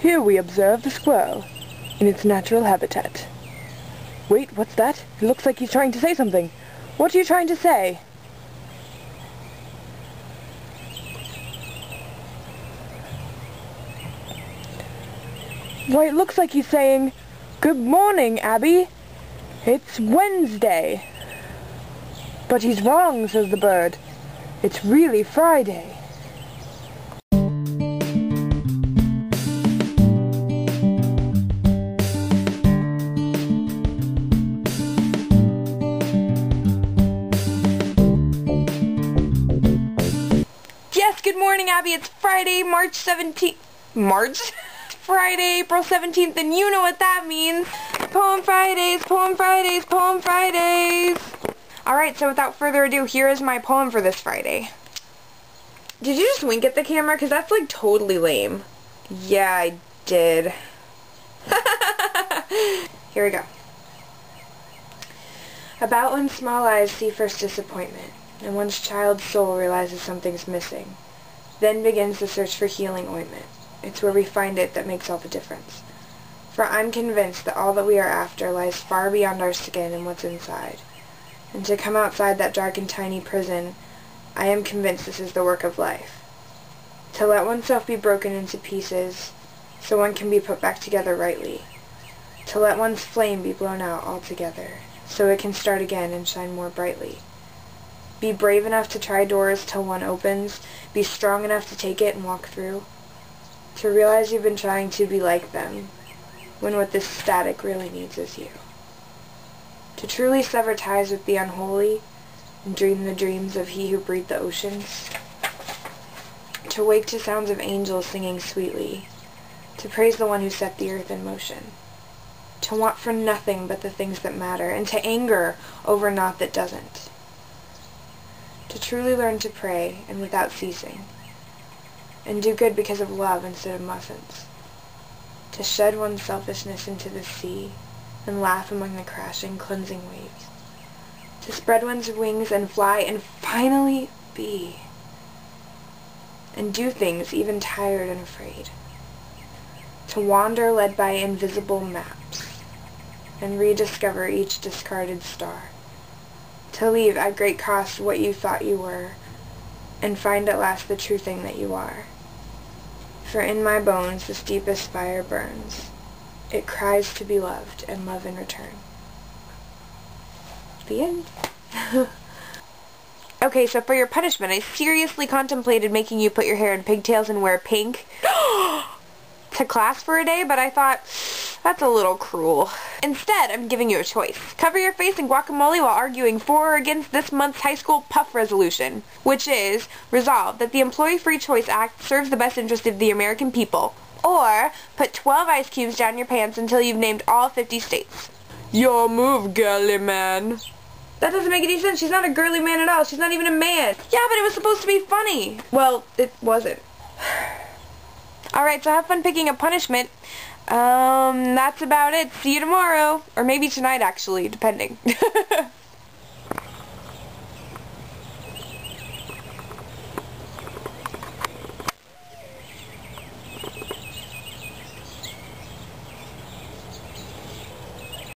Here we observe the squirrel in its natural habitat. Wait, what's that? It looks like he's trying to say something. What are you trying to say? Why, it looks like he's saying, Good morning, Abby. It's Wednesday. But he's wrong, says the bird. It's really Friday. Good morning, Abby. It's Friday, March 17th. March? Friday, April 17th, and you know what that means. Poem Fridays, Poem Fridays, Poem Fridays. Alright, so without further ado, here is my poem for this Friday. Did you just wink at the camera? Because that's like totally lame. Yeah, I did. here we go. About when small eyes see first disappointment, and one's child's soul realizes something's missing. Then begins the search for healing ointment. It's where we find it that makes all the difference. For I'm convinced that all that we are after lies far beyond our skin and what's inside. And to come outside that dark and tiny prison, I am convinced this is the work of life. To let oneself be broken into pieces so one can be put back together rightly. To let one's flame be blown out altogether so it can start again and shine more brightly. Be brave enough to try doors till one opens. Be strong enough to take it and walk through. To realize you've been trying to be like them, when what this static really needs is you. To truly sever ties with the unholy, and dream the dreams of he who breathed the oceans. To wake to sounds of angels singing sweetly. To praise the one who set the earth in motion. To want for nothing but the things that matter, and to anger over naught that doesn't. To truly learn to pray, and without ceasing and do good because of love instead of mustn'ts. To shed one's selfishness into the sea, and laugh among the crashing, cleansing waves. To spread one's wings and fly, and finally be. And do things even tired and afraid. To wander led by invisible maps, and rediscover each discarded star. To leave at great cost what you thought you were, and find at last the true thing that you are. For in my bones this deepest fire burns. It cries to be loved, and love in return. The end. okay, so for your punishment, I seriously contemplated making you put your hair in pigtails and wear pink to class for a day, but I thought, that's a little cruel. Instead, I'm giving you a choice. Cover your face in guacamole while arguing for or against this month's high school puff resolution, which is resolve that the Employee Free Choice Act serves the best interest of the American people. Or put 12 ice cubes down your pants until you've named all 50 states. Your move, girly man. That doesn't make any sense. She's not a girly man at all. She's not even a man. Yeah, but it was supposed to be funny. Well, it wasn't. Alright, so have fun picking a punishment. Um, that's about it. See you tomorrow. Or maybe tonight, actually, depending.